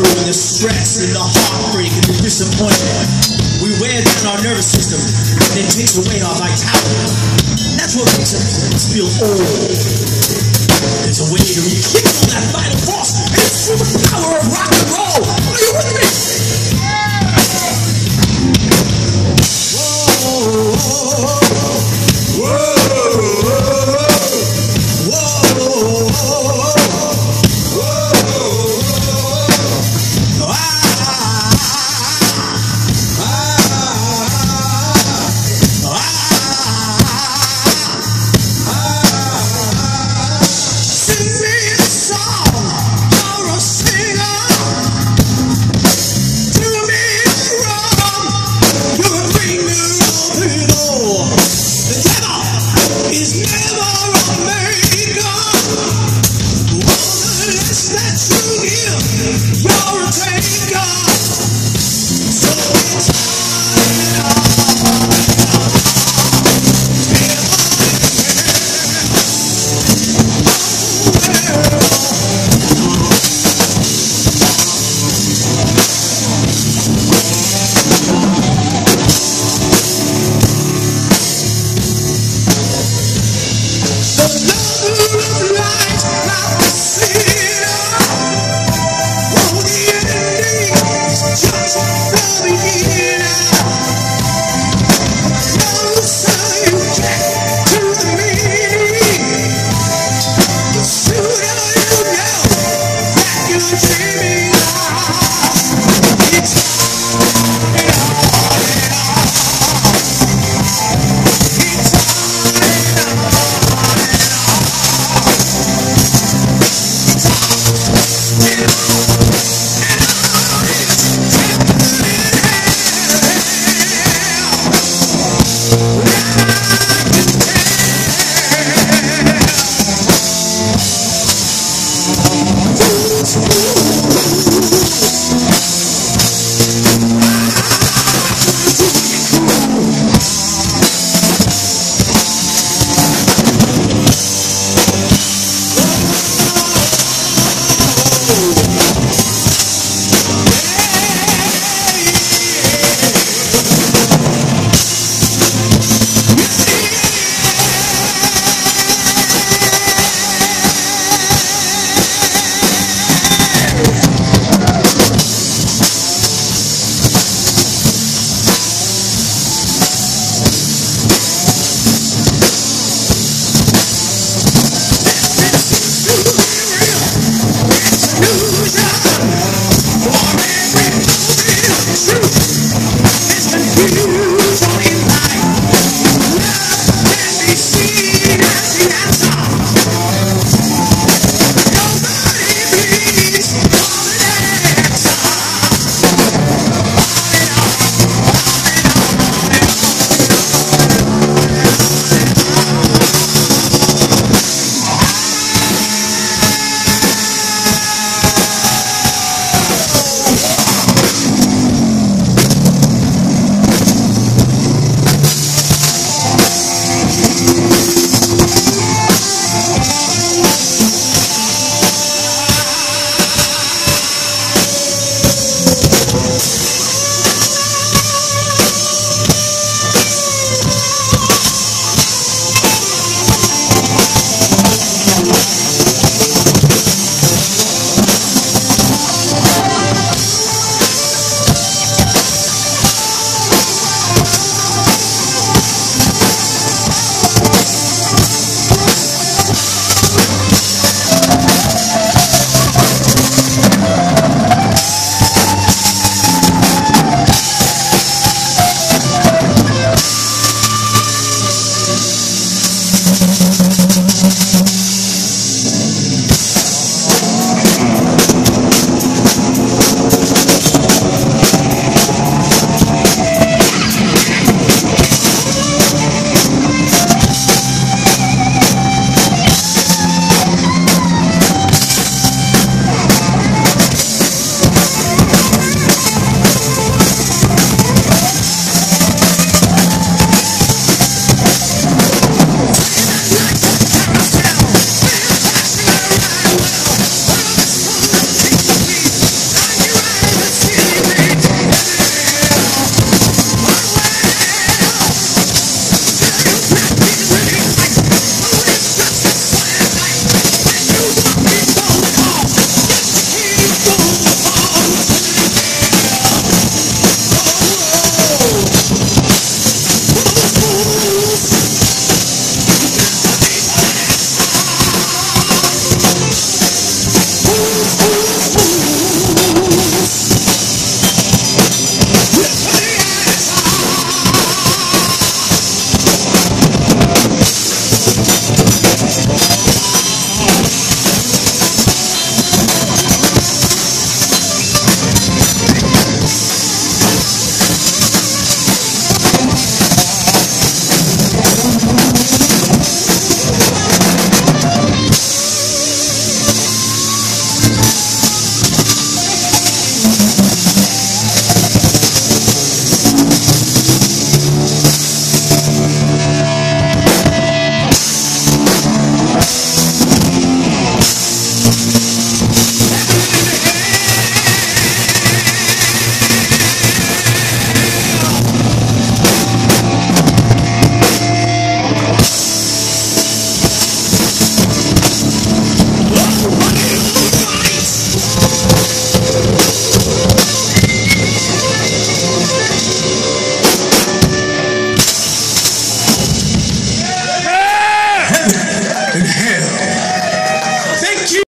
through, the stress, and the heartbreak, and the disappointment, we wear down our nervous system, and it takes away our vitality. That's what makes us feel old. There's a way to rekindle that vital force, and it's through the power of rock and roll.